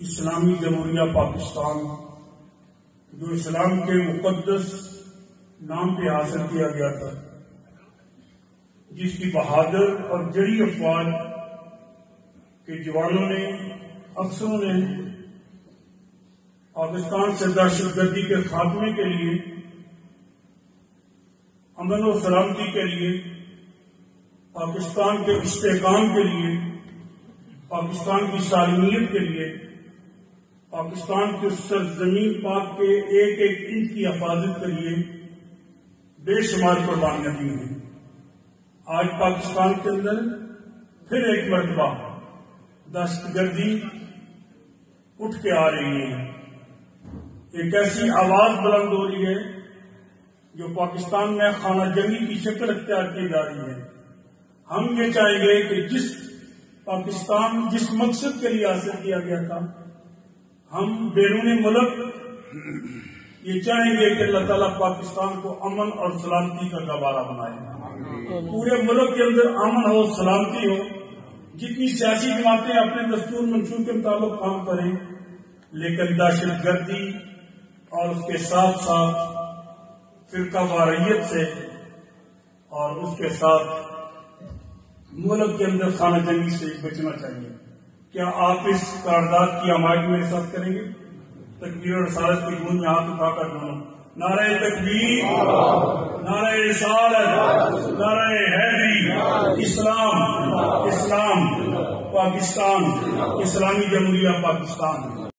इस्लामी जमहूरिया पाकिस्तान, जो इस्लाम के मुकदस नाम पे हासिल किया गया था, जिसकी बहादुर और जड़ी अफवाज के जवानों ने, अफसरों ने पाकिस्तान से दहशतगर्दी के खात्मे के लिए, अमन और सलामती के लिए, पाकिस्तान के इस्तेकाम के लिए, पाकिस्तान की सालमियत के लिए पाकिस्तान के सरजमीन पाक के एक एक इंच की हिफाजत के लिए बेशुमार कुर्बानियाँ दी हैं आज पाकिस्तान के अंदर फिर एक मरतबा दहशतगर्दी उठ के आ रही है। एक ऐसी आवाज़ बुलंद हो रही है जो पाकिस्तान में खाना जंगी की शक्ल अख्तियार की जा रही है। हम ये चाहेंगे कि जिस पाकिस्तान, जिस मकसद के लिए हासिल किया गया था हम बैरून मुल्क ये चाहेंगे कि अल्लाह ताला पाकिस्तान को अमन और सलामती का गवारा बनाए। पूरे मुल्क के अंदर अमन हो सलामती हो जितनी सियासी जमातें अपने दस्तूर मंशूर के मुताबिक काम करें लेकिन दहशत गर्दी और उसके साथ साथ फिरका वारियत से और उसके साथ मुल्क के अंदर खाना जंगी से बचना चाहिए। क्या आप इस कारदात की हमायत में साथ करेंगे? तकबीर और सारत की गूंज हाथ उठाकर दोनों नारे तकबीर, नारे रिसालत, नारे हैदरी इस्लाम इस्लाम, पाकिस्तान, इस्लामी जमहूरिया पाकिस्तान।